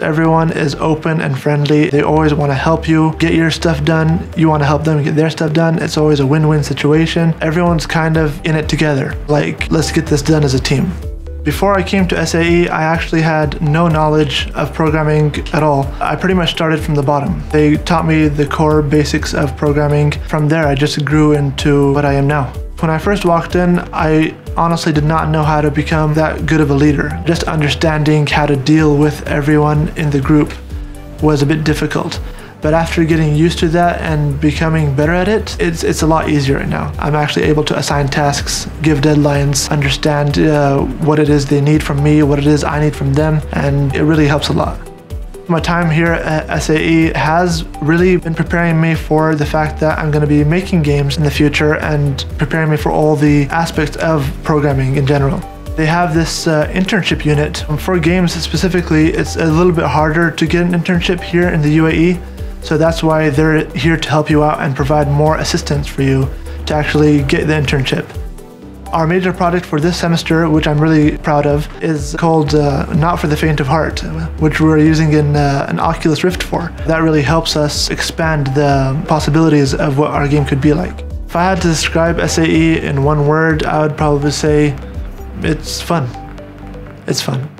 Everyone is open and friendly. They always want to help you get your stuff done. You want to help them get their stuff done. It's always a win win situation. Everyone's kind of in it together. Like, let's get this done as a team. Before I came to SAE, I actually had no knowledge of programming at all. I pretty much started from the bottom. They taught me the core basics of programming. From there, I just grew into what I am now. When I first walked in, I honestly did not know how to become that good of a leader. Just understanding how to deal with everyone in the group was a bit difficult. But after getting used to that and becoming better at it, it's, it's a lot easier right now. I'm actually able to assign tasks, give deadlines, understand uh, what it is they need from me, what it is I need from them, and it really helps a lot. My time here at SAE has really been preparing me for the fact that I'm going to be making games in the future and preparing me for all the aspects of programming in general. They have this uh, internship unit. For games specifically, it's a little bit harder to get an internship here in the UAE. So that's why they're here to help you out and provide more assistance for you to actually get the internship. Our major project for this semester, which I'm really proud of, is called uh, Not for the Faint of Heart, which we're using in uh, an Oculus Rift for. That really helps us expand the possibilities of what our game could be like. If I had to describe SAE in one word, I would probably say it's fun. It's fun.